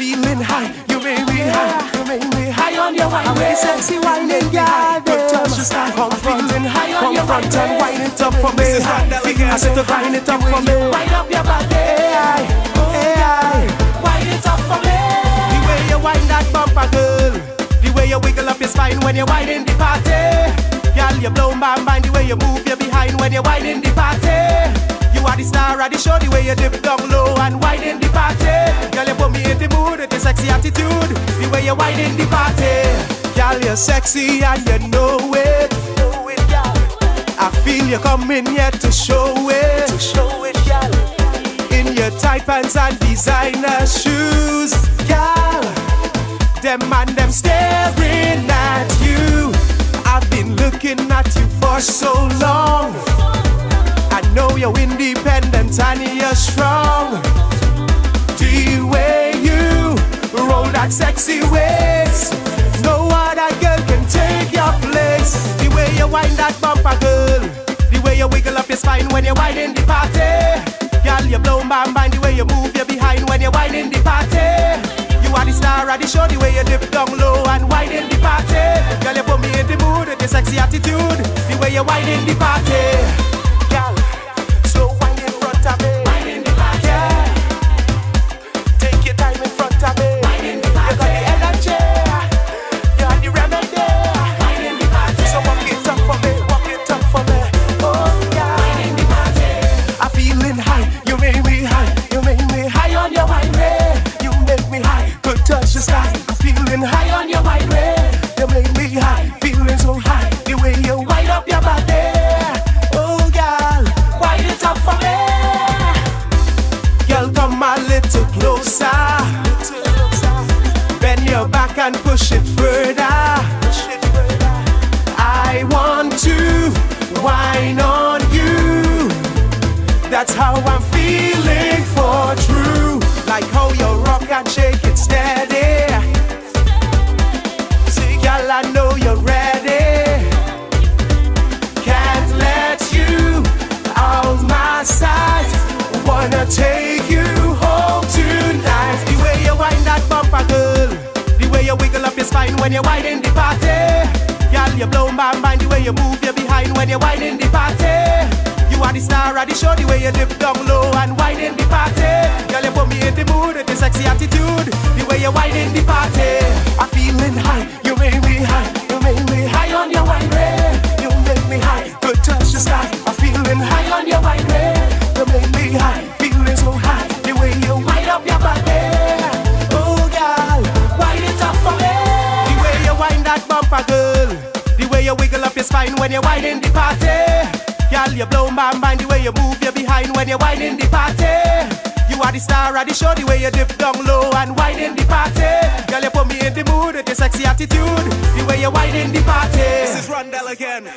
feeling high, you make me high, you make me high on your wine. I'm a sexy wining girl, Good touch the sky, come feeling high on your front and wind it up for me. I said to grind it up for me. Wind up your body. Hey, hey, Wind it up for me. The way you wind that bumper, girl. The way you wiggle up your spine when you're winding the party. Girl, you blow my mind. The way you move your behind when you're winding the party. The star of the show. The way you dip down low and winding the party. Girl, you put me in the mood with your sexy attitude. The way you winding the party. Girl, you're sexy and you know it. I feel you coming here to show it. To show it, girl. In your tight pants and designer shoes, girl. Them man, them staring at you. I've been looking at you for so long. You're independent and you're strong. The way you roll that sexy waist, no other girl can take your place. The way you wind that bumper, girl. The way you wiggle up your spine when you're winding the party. Girl, you blow my mind. The way you move your behind when you're winding the party. You are the star of the show. The way you dip down low and winding the party. Girl, you put me in the mood with your sexy attitude. The way you winding the party. Your back and push it further. I want to wine on you. That's how I'm feeling for true. Like how you rock and shake it steady. See, girl, I know you're ready. Can't let you out my sight. Wanna take you home tonight. The way you wind that bumper, girl. The you wiggle up your spine when you're winding the party. Girl, you blow my mind. The way you move your behind when you're winding the party. You are the star of the show. The way you dip down low and winding the party. Girl, you put me in the mood your sexy attitude. The way you winding your spine when you're winding the party. Girl, you blow my mind. The way you move your behind when you're winding the party. You are the star of the show. The way you dip down low and winding the party. Girl, you put me in the mood with your sexy attitude. The way you winding the party. This is Rondell again.